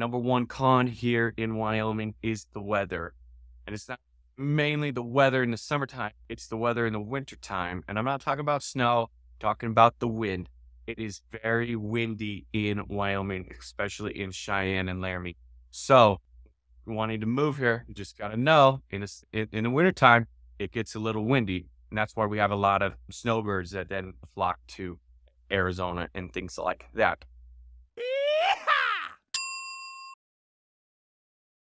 number one con here in Wyoming is the weather. And it's not mainly the weather in the summertime, it's the weather in the wintertime. And I'm not talking about snow, I'm talking about the wind. It is very windy in Wyoming, especially in Cheyenne and Laramie. So, wanting to move here, you just got to know in, the in, in the wintertime, it gets a little windy. And that's why we have a lot of snowbirds that then flock to Arizona and things like that.